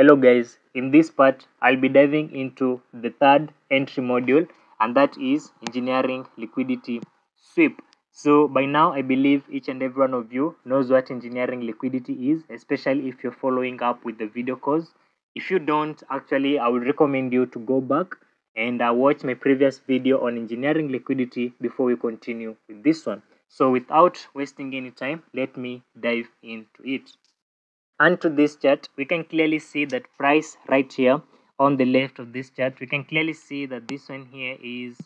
Hello guys, in this part I'll be diving into the third entry module and that is engineering liquidity sweep. So by now I believe each and every one of you knows what engineering liquidity is, especially if you're following up with the video course. If you don't, actually I would recommend you to go back and uh, watch my previous video on engineering liquidity before we continue with this one. So without wasting any time, let me dive into it. And to this chart, we can clearly see that price right here on the left of this chart, we can clearly see that this one here is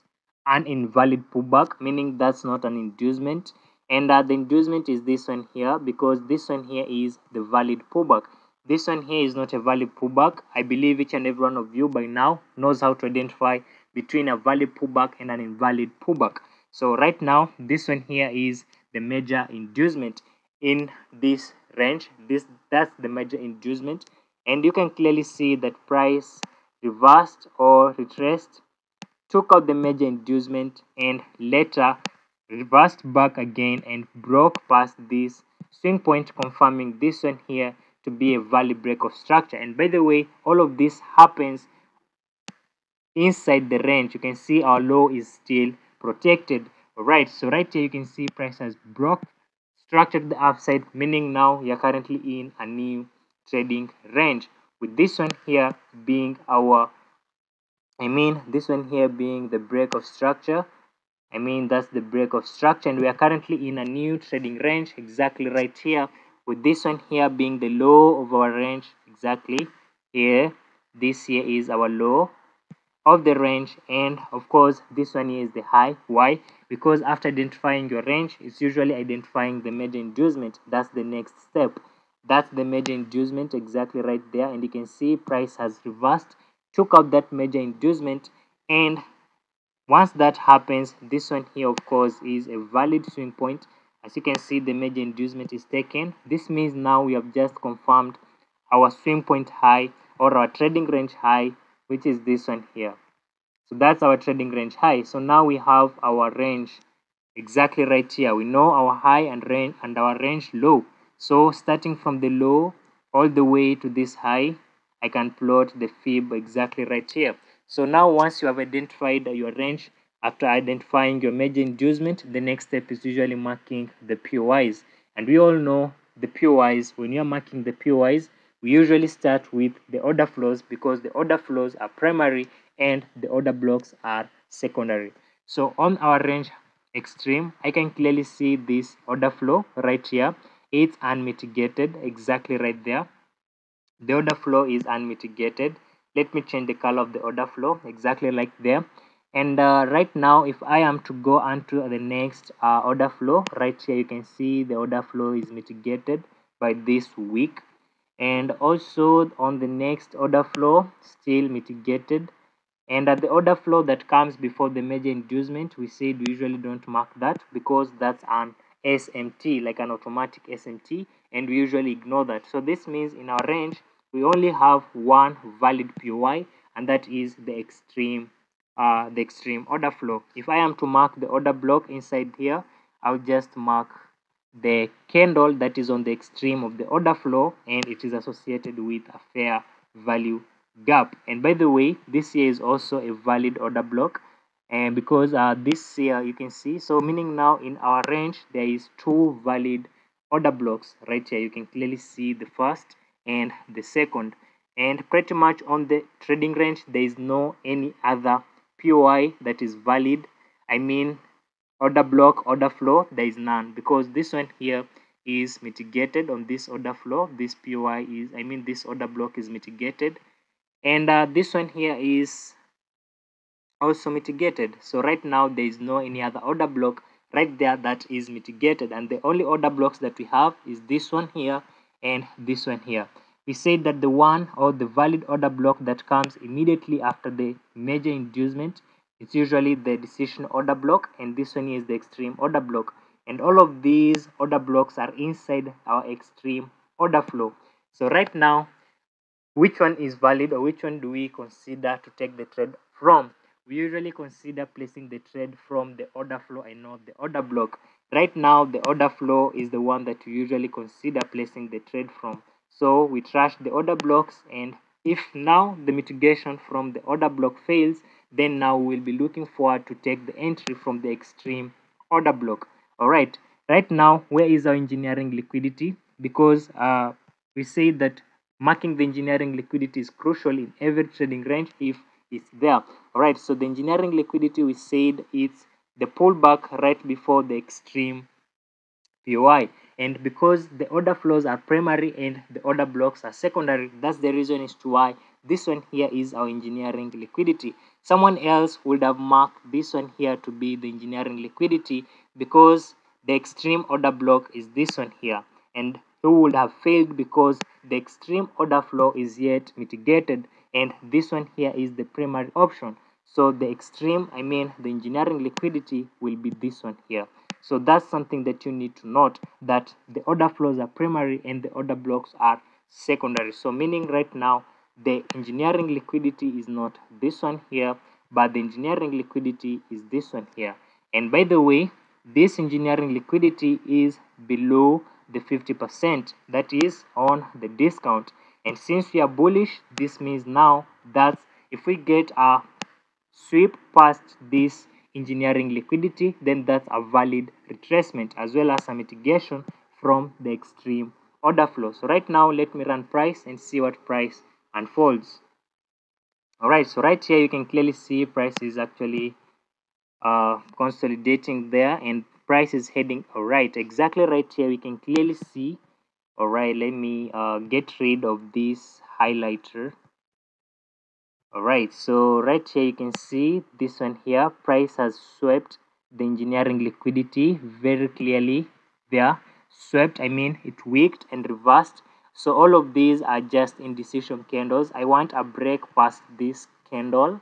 an invalid pullback, meaning that's not an inducement. And uh, the inducement is this one here because this one here is the valid pullback. This one here is not a valid pullback. I believe each and every one of you by now knows how to identify between a valid pullback and an invalid pullback. So right now, this one here is the major inducement in this range. This That's the major inducement. And you can clearly see that price reversed or retraced, took out the major inducement and later reversed back again and broke past this swing point confirming this one here to be a valid break of structure and by the way all of this happens inside the range you can see our low is still protected all right so right here you can see price has broke structured the upside meaning now you're currently in a new trading range. With this one here being our i mean this one here being the break of structure i mean that's the break of structure and we are currently in a new trading range exactly right here. With this one here being the low of our range exactly here this here is our low of the range and of course this one here is the high. Why? Because after identifying your range it's usually identifying the major inducement. That's the next step. That's the major inducement exactly right there and you can see price has reversed. Took out that major inducement and once that happens this one here of course is a valid swing point. As you can see, the major inducement is taken. This means now we have just confirmed our swing point high or our trading range high, which is this one here. So that's our trading range high. So now we have our range exactly right here. We know our high and range and our range low. So starting from the low all the way to this high, I can plot the fib exactly right here. So now once you have identified your range, after identifying your major inducement, the next step is usually marking the POIs. And we all know the POIs, when you're marking the POIs, we usually start with the order flows because the order flows are primary and the order blocks are secondary. So on our range extreme, I can clearly see this order flow right here. It's unmitigated, exactly right there. The order flow is unmitigated. Let me change the color of the order flow, exactly like there and uh, right now if I am to go onto the next uh, order flow right here you can see the order flow is mitigated by this week and also on the next order flow still mitigated and at the order flow that comes before the major inducement we said we usually don't mark that because that's an SMT like an automatic SMT and we usually ignore that so this means in our range we only have one valid POI and that is the extreme uh, the extreme order flow. If I am to mark the order block inside here, I'll just mark the candle that is on the extreme of the order flow and it is associated with a fair value gap. And by the way, this here is also a valid order block and because uh, this here you can see, so meaning now in our range, there is two valid order blocks right here. You can clearly see the first and the second and pretty much on the trading range, there is no any other POI that is valid. I mean order block, order flow, there is none because this one here is mitigated on this order flow. This POI is, I mean this order block is mitigated and uh, this one here is also mitigated. So right now there is no any other order block right there that is mitigated. And the only order blocks that we have is this one here and this one here. We said that the one or the valid order block that comes immediately after the major inducement is usually the decision order block and this one is the extreme order block. And all of these order blocks are inside our extreme order flow. So right now which one is valid or which one do we consider to take the trade from? We usually consider placing the trade from the order flow and not the order block. Right now the order flow is the one that we usually consider placing the trade from. So we trash the order blocks and if now the mitigation from the order block fails then now we'll be looking forward to take the entry from the extreme order block. All right right now where is our engineering liquidity? Because uh, we say that marking the engineering liquidity is crucial in every trading range if it's there. All right so the engineering liquidity we said it's the pullback right before the extreme POI and because the order flows are primary and the order blocks are secondary that's the reason as to why this one here is our engineering liquidity. Someone else would have marked this one here to be the engineering liquidity because the extreme order block is this one here. And he would have failed because the extreme order flow is yet mitigated and this one here is the primary option so the extreme i mean the engineering liquidity will be this one here so that's something that you need to note that the order flows are primary and the order blocks are secondary. So meaning right now the engineering liquidity is not this one here, but the engineering liquidity is this one here. And by the way, this engineering liquidity is below the 50% that is on the discount. And since we are bullish, this means now that if we get a sweep past this engineering liquidity, then that's a valid retracement as well as a mitigation from the extreme order flow. So right now, let me run price and see what price unfolds. All right, so right here, you can clearly see price is actually uh, consolidating there and price is heading. All right exactly right here. We can clearly see. All right let me uh, get rid of this highlighter. All right so right here you can see this one here. Price has swept the engineering liquidity very clearly there. Swept i mean it wicked and reversed. So all of these are just indecision candles. I want a break past this candle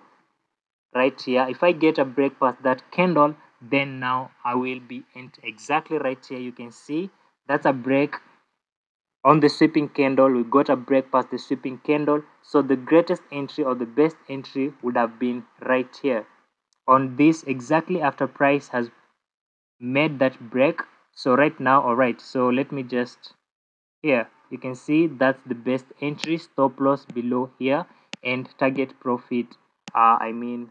right here. If i get a break past that candle then now i will be exactly right here. You can see that's a break on the sweeping candle. We got a break past the sweeping candle. So the greatest entry or the best entry would have been right here. On this exactly after price has made that break. So right now all right. So let me just here you can see that's the best entry stop loss below here and target profit uh, i mean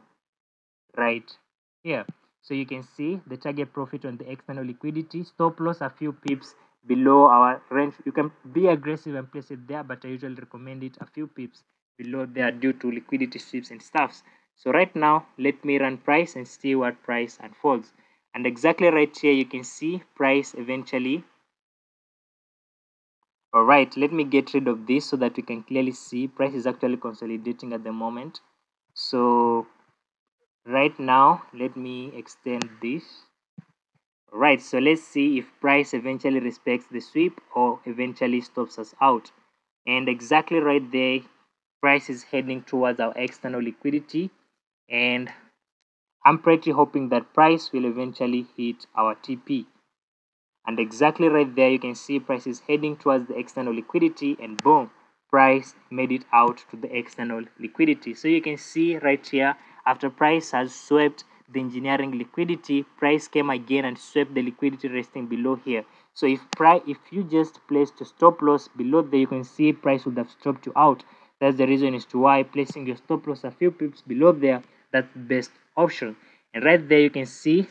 right here so you can see the target profit on the external liquidity. Stop loss a few pips below our range. You can be aggressive and place it there but i usually recommend it a few pips below there due to liquidity sweeps and stuffs. So right now let me run price and see what price unfolds. And exactly right here you can see price eventually. All right let me get rid of this so that we can clearly see price is actually consolidating at the moment. So right now let me extend this. Right so let's see if price eventually respects the sweep or eventually stops us out. And exactly right there price is heading towards our external liquidity. And i'm pretty hoping that price will eventually hit our tp and exactly right there you can see price is heading towards the external liquidity and boom price made it out to the external liquidity. So you can see right here after price has swept the engineering liquidity price came again and swept the liquidity resting below here. So if price if you just placed a stop loss below there you can see price would have stopped you out. That's the reason as to why placing your stop loss a few pips below there that's the best option. And right there you can see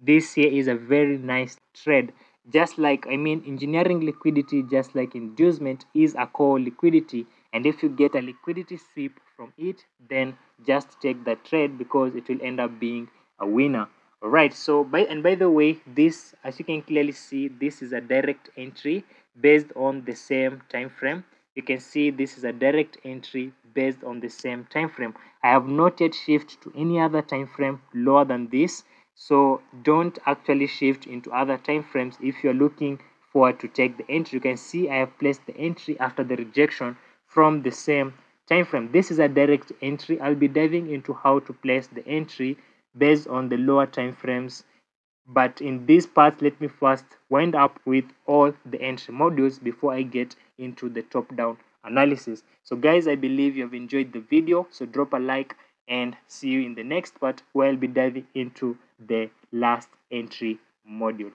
this here is a very nice trade just like i mean engineering liquidity just like inducement is a core liquidity and if you get a liquidity sweep from it then just take the trade because it will end up being a winner. All right so by and by the way this as you can clearly see this is a direct entry based on the same time frame you can see this is a direct entry based on the same time frame i have not yet shifted to any other time frame lower than this. So don't actually shift into other time frames if you're looking forward to take the entry. You can see i have placed the entry after the rejection from the same time frame. This is a direct entry. I'll be diving into how to place the entry based on the lower time frames. But in this part let me first wind up with all the entry modules before i get into the top down analysis. So guys i believe you have enjoyed the video. So drop a like and see you in the next part where i'll be diving into the last entry module